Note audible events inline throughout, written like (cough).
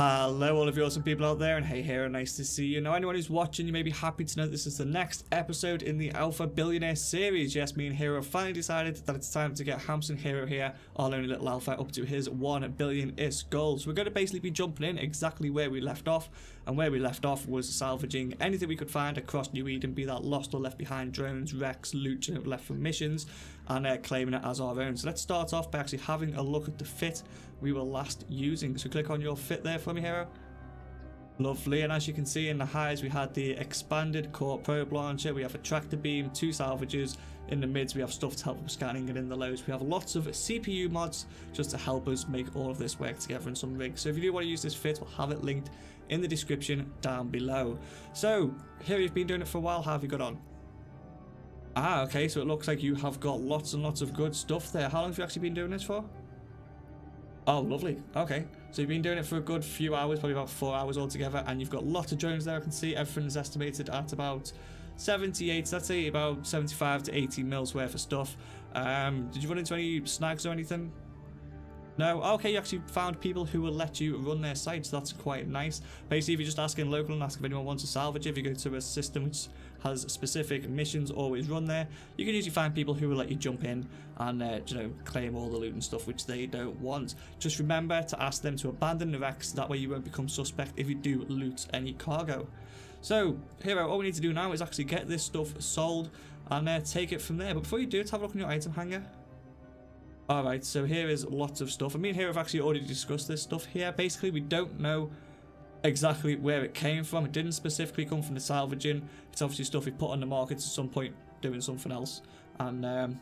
Hello, all of you awesome people out there, and hey, here, nice to see you. Now, anyone who's watching, you may be happy to know this is the next episode in the Alpha Billionaire series. Yes, me and Hero finally decided that it's time to get Hampson Hero here, our only little alpha, up to his 1 billion ISK goal. So we're going to basically be jumping in exactly where we left off, and where we left off was salvaging anything we could find across New Eden, be that lost or left behind drones, wrecks, loot, know, left from missions, and uh, claiming it as our own. So let's start off by actually having a look at the fit we were last using. So click on your fit there for me, Hero. Lovely, and as you can see in the highs, we had the expanded core probe launcher, we have a tractor beam, two salvages, in the mids we have stuff to help with scanning, and in the lows we have lots of CPU mods just to help us make all of this work together in some rigs. So if you do want to use this fit, we'll have it linked in the description down below. So, here you've been doing it for a while, how have you got on? Ah, okay, so it looks like you have got lots and lots of good stuff there. How long have you actually been doing this for? Oh, lovely. Okay. So you've been doing it for a good few hours, probably about four hours altogether, and you've got lots of drones there. I can see everything is estimated at about 78, let's say about 75 to 80 mils worth of stuff. Um, did you run into any snags or anything? No? Okay, you actually found people who will let you run their sites. That's quite nice. Basically, if you're just asking local and ask if anyone wants to salvage, if you go to a system which has specific missions always run there, you can usually find people who will let you jump in and, uh, you know, claim all the loot and stuff which they don't want. Just remember to ask them to abandon the wrecks. That way you won't become suspect if you do loot any cargo. So, Hero, all we need to do now is actually get this stuff sold and uh, take it from there. But before you do, let's have a look on your item hangar. Alright, so here is lots of stuff. I mean, here have actually already discussed this stuff here. Basically, we don't know exactly where it came from. It didn't specifically come from the salvaging. It's obviously stuff we put on the market at some point doing something else. And um,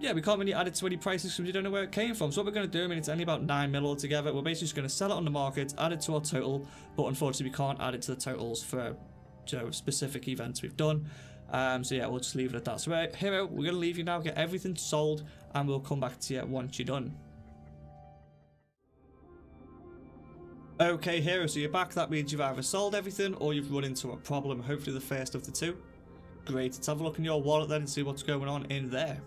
yeah, we can't really add it to any prices because we don't know where it came from. So what we're going to do, I mean, it's only about 9 mil altogether. We're basically just going to sell it on the market, add it to our total, but unfortunately we can't add it to the totals for you know, specific events we've done. Um, so yeah, we'll just leave it at that. So Hero, we're going to leave you now, get everything sold, and we'll come back to you once you're done. Okay, Hero, so you're back. That means you've either sold everything or you've run into a problem. Hopefully the first of the two. Great. Let's have a look in your wallet then and see what's going on in there.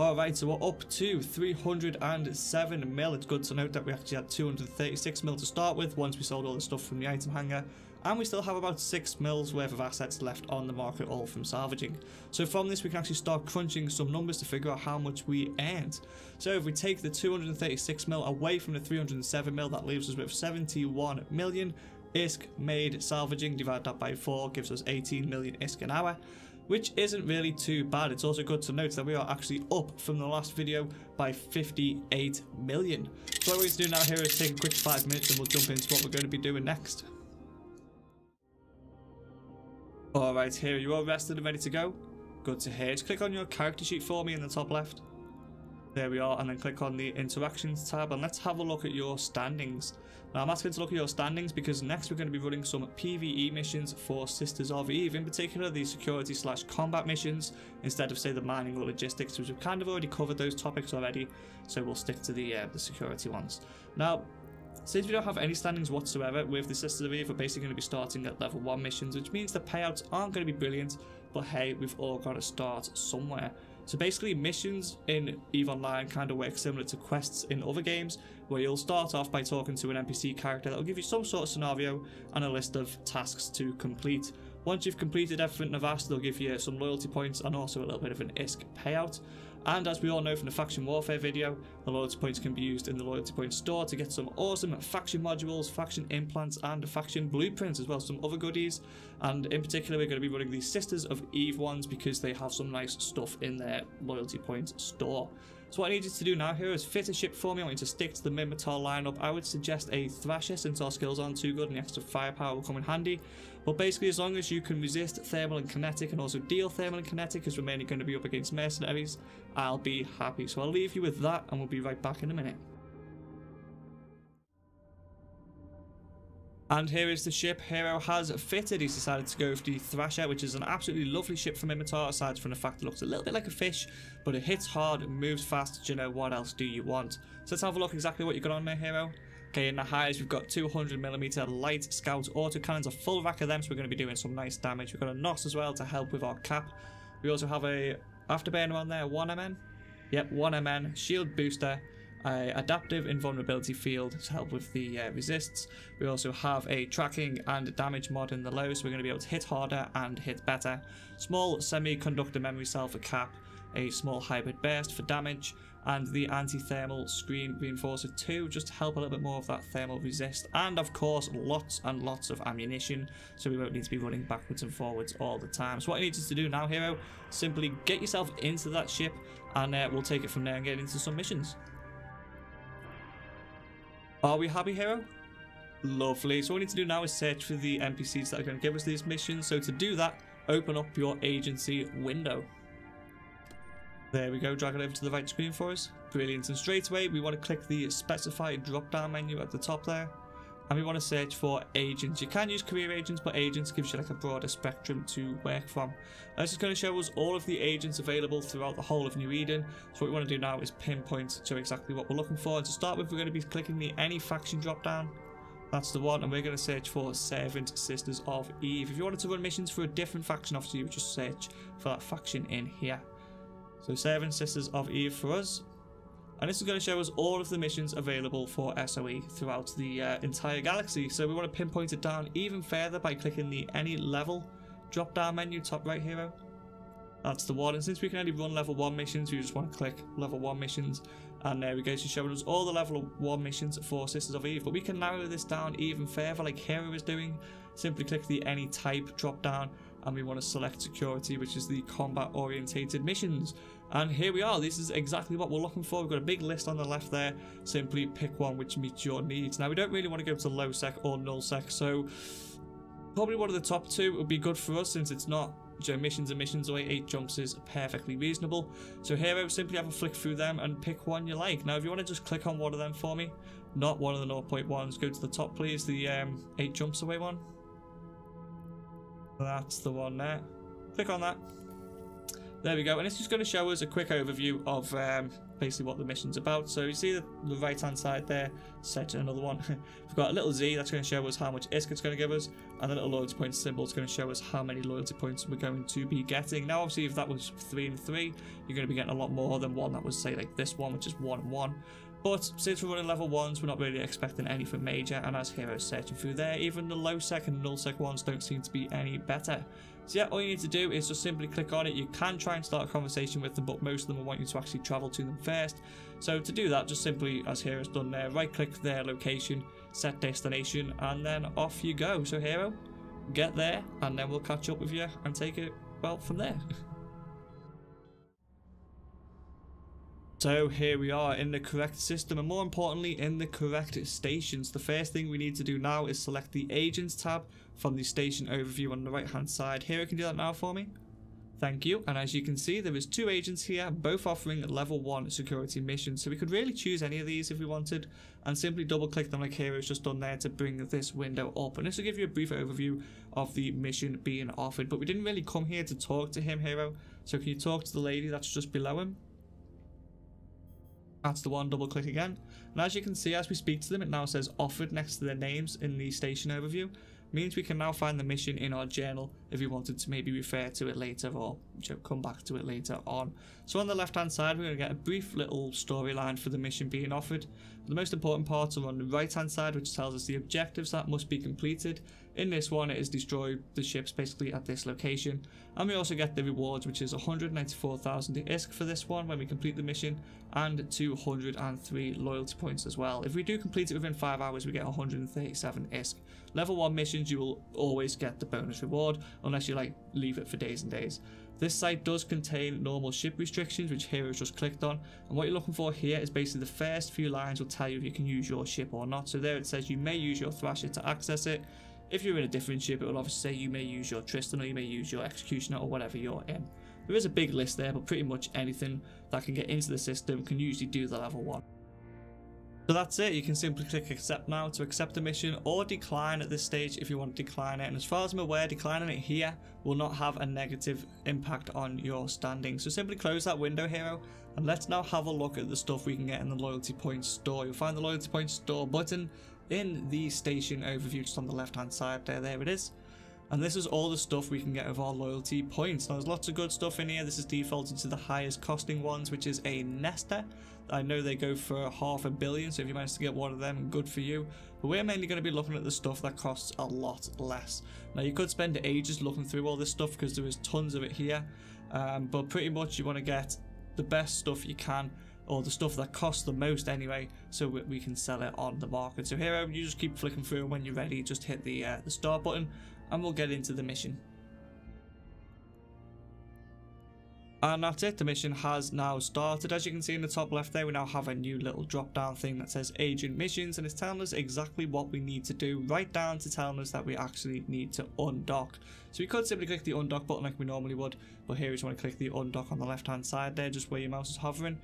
Alright, so we're up to 307 mil. It's good to note that we actually had 236 mil to start with once we sold all the stuff from the item hangar. And we still have about 6 mils worth of assets left on the market, all from salvaging. So from this, we can actually start crunching some numbers to figure out how much we earned. So if we take the 236 mil away from the 307 mil, that leaves us with 71 million. ISK made salvaging, divide that by 4, gives us 18 million ISK an hour which isn't really too bad. It's also good to note that we are actually up from the last video by 58 million. So what we're going to do now here is take a quick five minutes and we'll jump into what we're going to be doing next. Alright, here you are rested and ready to go. Good to hear. Just click on your character sheet for me in the top left. There we are, and then click on the interactions tab and let's have a look at your standings. Now I'm asking to look at your standings because next we're going to be running some PvE missions for Sisters of Eve, in particular the security slash combat missions instead of say the mining or logistics, which we've kind of already covered those topics already, so we'll stick to the uh, the security ones. Now, since we don't have any standings whatsoever with the Sisters of Eve, we're basically going to be starting at level 1 missions, which means the payouts aren't going to be brilliant, but hey, we've all got to start somewhere. So basically missions in EVE Online kind of work similar to quests in other games where you'll start off by talking to an NPC character that will give you some sort of scenario and a list of tasks to complete. Once you've completed everything Navast, they'll give you some loyalty points and also a little bit of an ISK payout. And as we all know from the Faction Warfare video, the loyalty points can be used in the loyalty point store to get some awesome faction modules, faction implants, and faction blueprints, as well as some other goodies. And in particular, we're going to be running the Sisters of Eve ones because they have some nice stuff in their loyalty point store. So what I need you to do now here is fit a ship for me. I want you to stick to the Minmatar lineup. I would suggest a Thrasher since our skills aren't too good and the extra firepower will come in handy. But basically, as long as you can resist thermal and kinetic and also deal thermal and kinetic, because we're mainly going to be up against mercenaries, I'll be happy. So I'll leave you with that and we'll be right back in a minute. And here is the ship Hero has fitted. He's decided to go for the Thrasher, which is an absolutely lovely ship from Minmatar, aside from the fact it looks a little bit like a fish, but it hits hard, moves fast. Do you know what else do you want? So let's have a look exactly what you've got on there, Hero. Okay, in the highs, we've got 200mm light scout autocannons, a full rack of them, so we're going to be doing some nice damage. We've got a NOS as well to help with our cap. We also have a afterburner on there, 1MN. Yep, 1MN, shield booster, a adaptive invulnerability field to help with the uh, resists. We also have a tracking and damage mod in the low, so we're going to be able to hit harder and hit better. Small semiconductor memory cell for cap, a small hybrid burst for damage, and the anti-thermal screen reinforcer 2 just to help a little bit more of that thermal resist and of course lots and lots of ammunition so we won't need to be running backwards and forwards all the time so what I need you to do now hero simply get yourself into that ship and uh, we'll take it from there and get into some missions are we happy hero lovely so what we need to do now is search for the NPCs that are going to give us these missions so to do that open up your agency window there we go, drag it over to the right screen for us. Brilliant. And straight away, we want to click the specified drop-down menu at the top there. And we want to search for agents. You can use career agents, but agents gives you like a broader spectrum to work from. And this is going to show us all of the agents available throughout the whole of New Eden. So what we want to do now is pinpoint to exactly what we're looking for. And to start with, we're going to be clicking the any faction drop-down. That's the one, and we're going to search for Servant Sisters of Eve. If you wanted to run missions for a different faction, obviously you would just search for that faction in here. So Servant Sisters of Eve for us. And this is going to show us all of the missions available for SOE throughout the uh, entire galaxy. So we want to pinpoint it down even further by clicking the any level drop down menu top right hero. That's the one. And since we can only run level 1 missions, we just want to click level 1 missions. And there we go, so showing us all the level 1 missions for Sisters of Eve. But we can narrow this down even further like Hero is doing. Simply click the any type drop down and we want to select security, which is the combat orientated missions. And here we are, this is exactly what we're looking for. We've got a big list on the left there. Simply pick one which meets your needs. Now, we don't really want to go to low sec or null sec, so probably one of the top two would be good for us since it's not you missions and missions away. Eight jumps is perfectly reasonable. So here I would simply have a flick through them and pick one you like. Now, if you want to just click on one of them for me, not one of the 0.1s, go to the top, please, the um, eight jumps away one. That's the one there. Click on that. There we go. And it's just going to show us a quick overview of um, basically what the mission's about. So you see the, the right hand side there, set another one. (laughs) We've got a little Z that's going to show us how much ISK it's going to give us, and the little loyalty point symbol is going to show us how many loyalty points we're going to be getting. Now, obviously, if that was three and three, you're going to be getting a lot more than one that was, say, like this one, which is one and one. But since we're running level 1s, we're not really expecting anything major, and as heroes searching through there, even the low sec and null sec ones don't seem to be any better. So yeah, all you need to do is just simply click on it. You can try and start a conversation with them, but most of them will want you to actually travel to them first. So to do that, just simply, as Hero's done there, right click their location, set destination, and then off you go. So Hero, get there, and then we'll catch up with you and take it, well, from there. (laughs) So here we are in the correct system and more importantly in the correct stations. The first thing we need to do now is select the agents tab from the station overview on the right hand side. Here, can do that now for me. Thank you. And as you can see, there is two agents here, both offering level 1 security missions. So we could really choose any of these if we wanted and simply double click them like Hero's just done there to bring this window up. And this will give you a brief overview of the mission being offered. But we didn't really come here to talk to him, Hero. So can you talk to the lady that's just below him? That's the one, double click again. And as you can see, as we speak to them, it now says offered next to their names in the station overview. Means we can now find the mission in our journal if you wanted to maybe refer to it later or come back to it later on. So on the left hand side, we're going to get a brief little storyline for the mission being offered. The most important parts are on the right hand side, which tells us the objectives that must be completed in this one, it is destroy the ships basically at this location. And we also get the rewards, which is 194,000 ISK for this one when we complete the mission, and 203 loyalty points as well. If we do complete it within 5 hours, we get 137 ISK. Level 1 missions, you will always get the bonus reward, unless you like leave it for days and days. This site does contain normal ship restrictions, which Hero's just clicked on. And what you're looking for here is basically the first few lines will tell you if you can use your ship or not. So there it says you may use your Thrasher to access it. If you're in a different ship, it will obviously say you may use your Tristan or you may use your Executioner or whatever you're in. There is a big list there, but pretty much anything that can get into the system can usually do the level 1. So that's it, you can simply click accept now to accept the mission or decline at this stage if you want to decline it. And as far as I'm aware, declining it here will not have a negative impact on your standing. So simply close that window hero and let's now have a look at the stuff we can get in the loyalty points store. You'll find the loyalty points store button in the station overview just on the left hand side there, there it is. And this is all the stuff we can get with our loyalty points. Now there's lots of good stuff in here. This is defaulted to the highest costing ones, which is a Nestor. I know they go for half a billion, so if you manage to get one of them, good for you. But we're mainly going to be looking at the stuff that costs a lot less. Now you could spend ages looking through all this stuff because there is tons of it here. Um, but pretty much you want to get the best stuff you can or the stuff that costs the most anyway so we can sell it on the market. So here you just keep flicking through and when you're ready just hit the, uh, the start button and we'll get into the mission. And that's it, the mission has now started. As you can see in the top left there, we now have a new little drop down thing that says agent missions and it's telling us exactly what we need to do, right down to telling us that we actually need to undock. So we could simply click the undock button like we normally would, but here we just want to click the undock on the left hand side there, just where your mouse is hovering.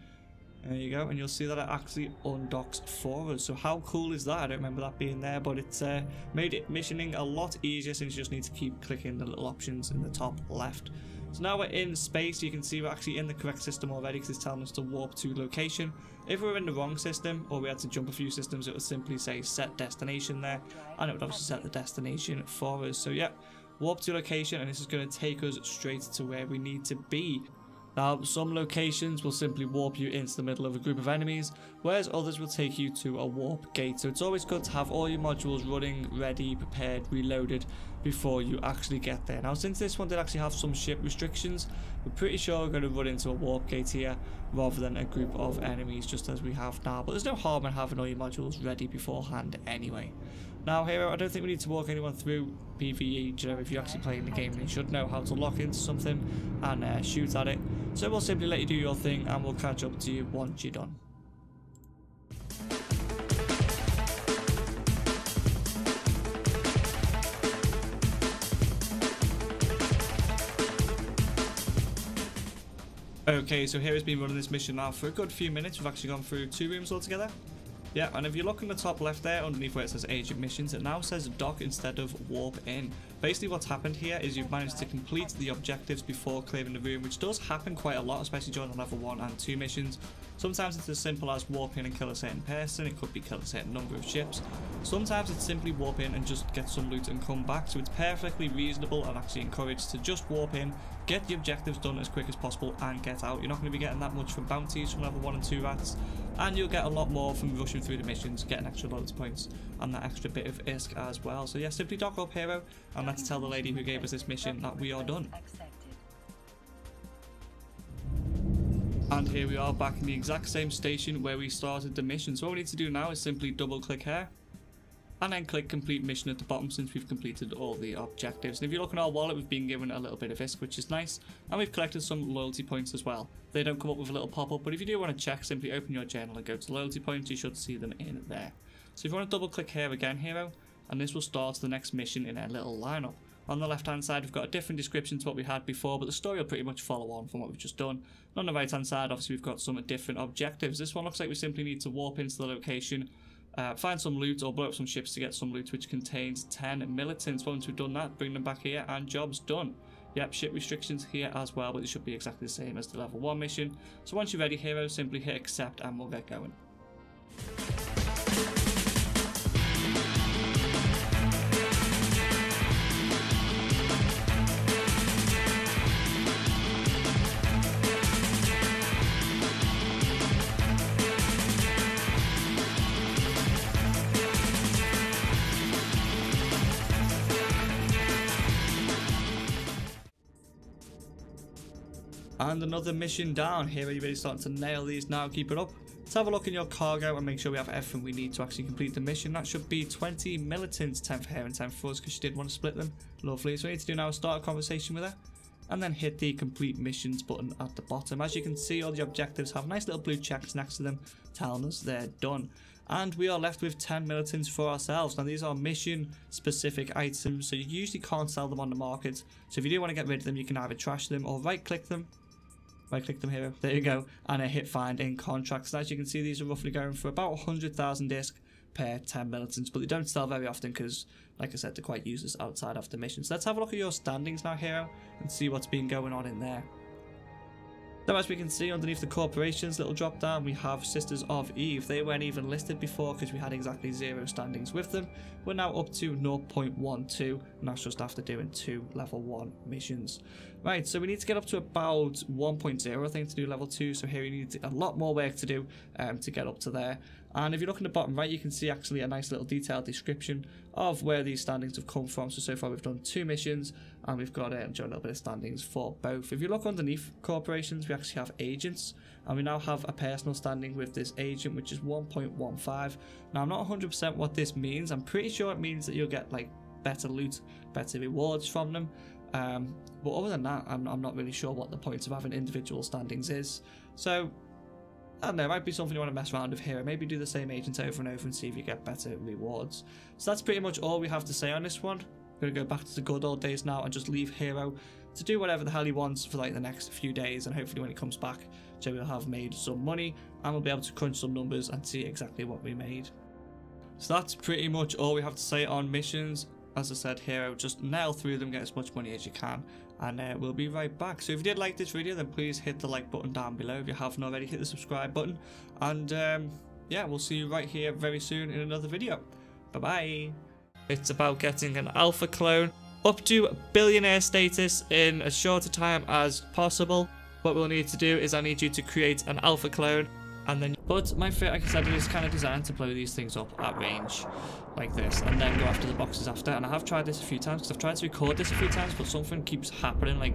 There you go, and you'll see that it actually undocks for us. So how cool is that? I don't remember that being there, but it's uh, made it missioning a lot easier since you just need to keep clicking the little options in the top left. So now we're in space, you can see we're actually in the correct system already because it's telling us to warp to location. If we are in the wrong system, or we had to jump a few systems, it would simply say set destination there, and it would obviously set the destination for us. So yeah, warp to location, and this is going to take us straight to where we need to be. Now, some locations will simply warp you into the middle of a group of enemies, whereas others will take you to a warp gate. So it's always good to have all your modules running, ready, prepared, reloaded before you actually get there. Now, since this one did actually have some ship restrictions, we're pretty sure we're going to run into a warp gate here rather than a group of enemies just as we have now. But there's no harm in having all your modules ready beforehand anyway. Now here, I don't think we need to walk anyone through PvE, you know, if you're actually playing the game, you should know how to lock into something and uh, shoot at it. So we'll simply let you do your thing and we'll catch up to you once you're done. Okay, so here has been running this mission now for a good few minutes. We've actually gone through two rooms altogether. Yeah, and if you look in the top left there, underneath where it says agent missions, it now says dock instead of warp in. Basically what's happened here is you've managed to complete the objectives before clearing the room, which does happen quite a lot, especially during the level 1 and 2 missions. Sometimes it's as simple as warp in and kill a certain person, it could be kill a certain number of ships. Sometimes it's simply warp in and just get some loot and come back, so it's perfectly reasonable and actually encouraged to just warp in, get the objectives done as quick as possible and get out. You're not going to be getting that much from bounties from level 1 and 2 rats, and you'll get a lot more from rushing through the missions, getting extra loads points and that extra bit of ISK as well. So yeah, simply dock up hero and let's tell the lady who gave us this mission that we are done. And here we are back in the exact same station where we started the mission. So all we need to do now is simply double click here and then click complete mission at the bottom since we've completed all the objectives. And if you look in our wallet, we've been given a little bit of ISK, which is nice, and we've collected some loyalty points as well. They don't come up with a little pop-up, but if you do want to check, simply open your journal and go to loyalty points, you should see them in there. So if you want to double click here again, hero, and this will start the next mission in a little lineup. On the left hand side we've got a different description to what we had before but the story will pretty much follow on from what we've just done. And on the right hand side obviously we've got some different objectives. This one looks like we simply need to warp into the location uh, find some loot or blow up some ships to get some loot which contains 10 militants. Once we've done that, bring them back here and job's done. Yep, ship restrictions here as well, but it should be exactly the same as the level 1 mission. So once you're ready, heroes, simply hit accept and we'll get going. And another mission down. Here, everybody's really starting to nail these now. Keep it up. Let's have a look in your cargo and make sure we have everything we need to actually complete the mission. That should be 20 militants, 10 for her and 10 for us because she did want to split them. Lovely. So we need to do now is start a conversation with her and then hit the complete missions button at the bottom. As you can see, all the objectives have nice little blue checks next to them telling us they're done. And we are left with 10 militants for ourselves. Now these are mission specific items, so you usually can't sell them on the market. So if you do want to get rid of them, you can either trash them or right click them right click them here there you go. And I hit find in contracts as you can see these are roughly going for about 100,000 ISK per 10 militants but they don't sell very often because like I said they're quite useless outside of the mission. So let's have a look at your standings now hero and see what's been going on in there Now as we can see underneath the corporations little drop down we have Sisters of Eve. They weren't even listed before because we had exactly zero standings with them. We're now up to 0.12 and that's just after doing two level 1 missions. Right so we need to get up to about 1.0 I think to do level 2 so here we need a lot more work to do um, to get up to there. And if you look in the bottom right you can see actually a nice little detailed description of where these standings have come from. So so far we've done two missions and we've got um, a little bit of standings for both. If you look underneath corporations we actually have agents and we now have a personal standing with this agent which is 1.15 now i'm not 100% what this means i'm pretty sure it means that you'll get like better loot better rewards from them um, but other than that I'm, I'm not really sure what the point of having individual standings is so I don't know, it might be something you want to mess around with here. Maybe do the same agent over and over and see if you get better rewards. So that's pretty much all we have to say on this one. We're going to go back to the good old days now and just leave Hero to do whatever the hell he wants for like the next few days and hopefully when he comes back Joey will have made some money and we'll be able to crunch some numbers and see exactly what we made. So that's pretty much all we have to say on missions. As I said Hero, just nail through them, get as much money as you can, and uh, we'll be right back. So if you did like this video, then please hit the like button down below. If you haven't already, hit the subscribe button, and um, yeah, we'll see you right here very soon in another video. Bye-bye. It's about getting an alpha clone up to billionaire status in as short a time as possible. What we'll need to do is I need you to create an alpha clone and then but my fit like I said is kind of designed to blow these things up at range like this and then go after the boxes after. And I have tried this a few times because I've tried to record this a few times but something keeps happening like